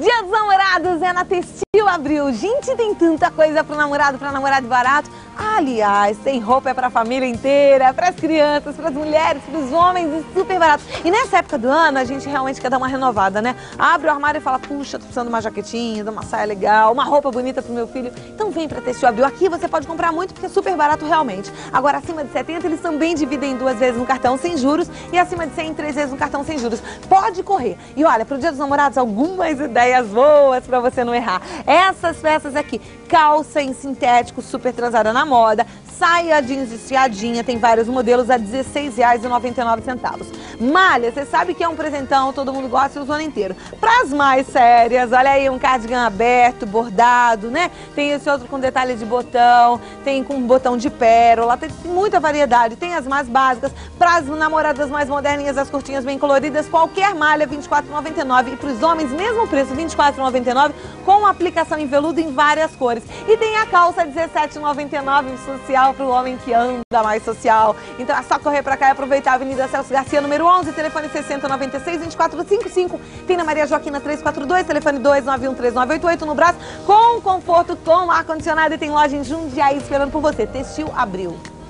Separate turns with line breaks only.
Dia dos namorados é na Textil Abril. Gente, tem tanta coisa pro namorado, pra namorado barato. Aliás, tem roupa é pra família inteira, pras crianças, pras mulheres, pros homens e super barato. E nessa época do ano, a gente realmente quer dar uma renovada, né? Abre o armário e fala, puxa, tô precisando de uma jaquetinha, de uma saia legal, uma roupa bonita pro meu filho. Então vem pra Textil Abril. Aqui você pode comprar muito porque é super barato realmente. Agora, acima de 70, eles também dividem duas vezes no cartão sem juros e acima de 100, três vezes no cartão sem juros. Pode correr. E olha, pro Dia dos Namorados, algumas ideias ideias boas para você não errar. Essas peças aqui, calça em sintético super transada na moda, saia jeans estiadinha, tem vários modelos a R$16,99. Malha, você sabe que é um presentão, todo mundo gosta o ano inteiro. Para as mais sérias, olha aí um cardigan aberto, bordado, né? Tem esse outro com detalhe de botão, tem com botão de pérola, tem muita variedade. Tem as mais básicas, para as namoradas mais moderninhas, as curtinhas bem coloridas, qualquer malha R$24,99 e para os homens, mesmo preço, R$24,99 com aplicação em veludo em várias cores. E tem a calça R$17,99 social para o homem que anda mais social. Então é só correr para cá e aproveitar a Avenida Celso Garcia, número 11, telefone 6096-2455. Tem na Maria Joaquina 342, telefone 2913988 no braço, com conforto, com ar-condicionado e tem loja em Jundiaí esperando por você. Textil abriu.